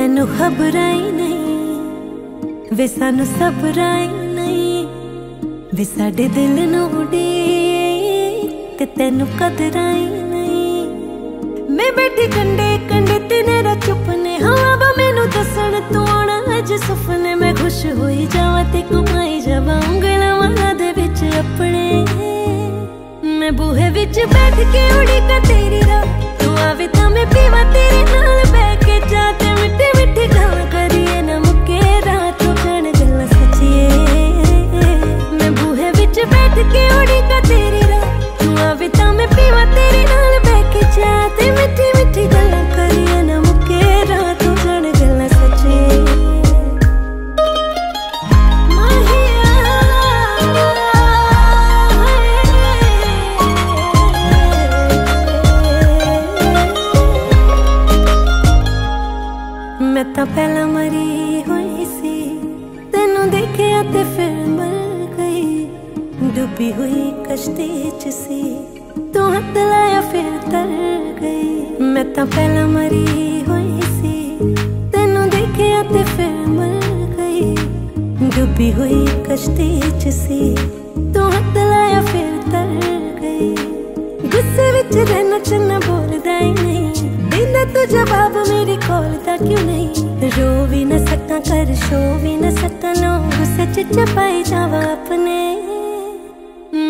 ਤੈਨੂੰ ਖਬਰਾਂ ਹੀ ਨਹੀਂ ਵੇ ਸਾਨੂੰ ਸਬਰਾਂ ਹੀ ਨਹੀਂ ਵੇ ਸਾਡੇ ਦਿਲ ਨੂੰ ਡੇ ਤੇ ਤੈਨੂੰ ਕਦਰਾਂ ਹੀ ਨਹੀਂ ਮੈਂ ਬੈਠੀ ਕੰਡੇ ਕੰਡੇ ਤੇ ਨੇਰਾ ਚੁੱਪ ਨੇ ਹਵਾ ਮੈਨੂੰ ਦੱਸਣ ਤੂੰ ਆਣਾ ਅੱਜ ਸੁਪਨੇ ਮੈਂ ਖੁਸ਼ ਹੋਈ ਜਾਵਾਂ ਤੇ ਕਮਾਈ ਜਾਵਾਂ ਉਂਗਲਾਂ ਵਾਲਾ ਦੇ ਵਿੱਚ ਆਪਣੇ ਮੈਂ ਬੂਹੇ ਵਿੱਚ ਬੈਠ ਕੇ ਉਡੀਕਾਂ ਤੇਰੀ ਰਾਹ ਤੂੰ ਆਵੇ ਤਾਂ ਮੈਂ ਪੀਵਾਂ ਤੇਰੇ ਨਾਲ ਬਹਿ ਕੇ ਜਾ तशतीच सी। तू हथ लाया फिर तर गई। मैं तो पहला मरी हुई सी। तेन देखे ते फिर मर गई। डूबी हुई कश्ती च तू हथ लाया फिर तर गई। गुस्से विच रहना चन्ना बोलदा ही नहीं। तू जवाब मेरी खोलता क्यों नहीं? रो भी ना सका, कर शो भी न सका। लो गुस्से च छपाई जावा अपने।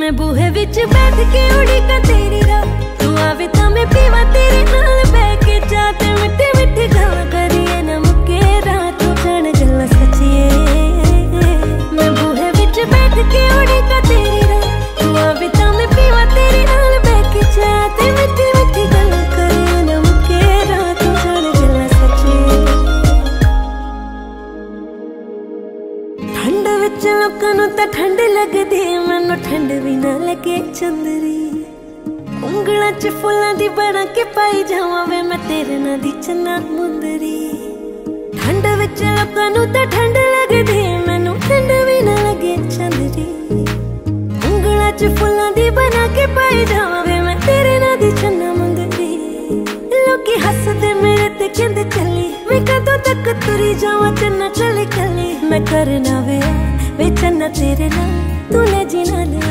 ਮੈਂ ਬੂਹੇ ਵਿੱਚ ਬੈਠ ਕੇ ਉਡੀਕਾਂ ਤੇਰੀ ਰਾਹ ਤੂੰ ਆਵੇ ਤਾਂ ਮੈਂ ਪੀਵਾਂ ਤੇਰੇ ਨਾਲ ਬਹਿ ਕੇ ਜਾ ਤੇ ਮਿੱਠੀ ਮਿੱਠੀ ਗੱਲਾਂ ਕਰੀਏ ਨਾ ਮੁੱਕੇ ਰਾਤ ਨੂੰ ਜਾਣ ਗੱਲਾਂ ਸੱਚੀਏ ਮੈਂ ਬੂਹੇ ਵਿੱਚ ਬੈਠ ਕੇ ਉਡੀਕਾਂ ਵਿੱਚ ਲੋਕਾਂ ਨੂੰ ਤਾਂ ਠੰਡ ਲੱਗਦੀ ਮੈਨੂੰ ਠੰਡ ਵੀ ਨਾ ਲੱਗੇ ਚੰਦਰੀ। ਉਂਗਲਾਂ 'ਚ ਫੁੱਲਾਂ ਦੀ ਬਣਾ ਕੇ ਪਾਈ ਜਾਵਾਂ ਵੇ ਮੈਂ ਤੇਰੇ ਨਾਲ ਦੀ ਚੰਨਾ ਮੁੰਦਰੀ। ਠੰਡ ਵਿੱਚ ਲੋਕਾਂ ਨੂੰ ਤਾਂ ਠੰਡ ਲੱਗਦੀ ਮੈਨੂੰ ਠੰਡ ਵੀ ਨਾ ਲੱਗੇ ਚੰਦਰੀ। ਉਂਗਲਾਂ 'ਚ ਫੁੱਲਾਂ ਦੀ ਬਣਾ ਕੇ ਪਾਈ ਜਾਵਾਂ ਵੇ ਮੈਂ ਤੇਰੇ ਨਾਲ ਦੀ ਚੰਨਾ ਮੁੰਦਰੀ। ਲੋਕੀ ਹੱਸਦੇ ਮੇਰੇ ਤੇ ਕਹਿੰਦੇ ਚੱਲੀ। ਮੈਂ ਕਦੋਂ ਤੱਕ ਤੁਰੀ ਜਾਵਾਂ ਚੰਨਾ ਚੱਲੇ ਕੱਲੇ। ਮੈਂ ਕਰਨਾ ਵੇ वे चन्ना तेरे ना तूने जीना ना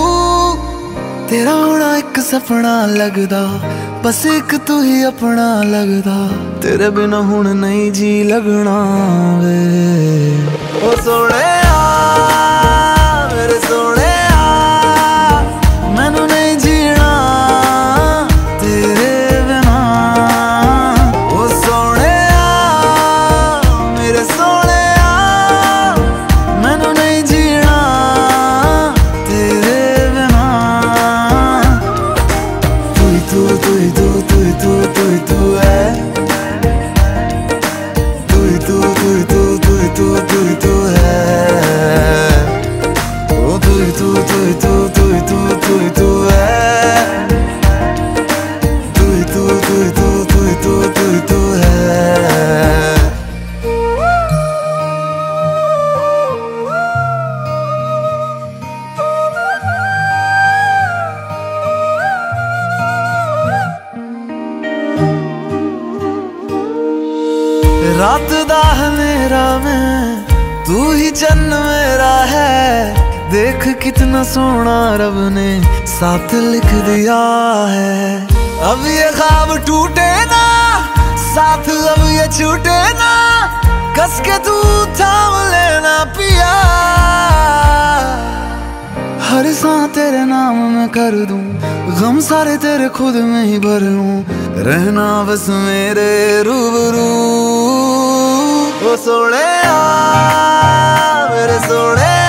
ਤੇਰਾ ਹੋਣਾ ਇੱਕ ਸੁਪਨਾ ਲੱਗਦਾ, ਬਸ ਇੱਕ ਤੂੰ ਹੀ ਆਪਣਾ ਲੱਗਦਾ। ਤੇਰੇ ਬਿਨਾ ਹੁਣ ਨਹੀਂ ਜੀ ਲੱਗਣਾ ਵੇ। ਓ ਸੋਹਣਿਆ रात दा हनेरा में, तू ही जन्म मेरा है। देख कितना सोना रब ने साथ लिख दिया है। अब ये ख्वाब टूटे ना, साथ अब ये छूटे ना, कस के तू थाम लेना पिया। हर सांस तेरे नाम में कर दूँ, गम सारे तेरे खुद में ही भर लूँ। रहना बस मेरे रूबरू। ओ सोने मेरे सोने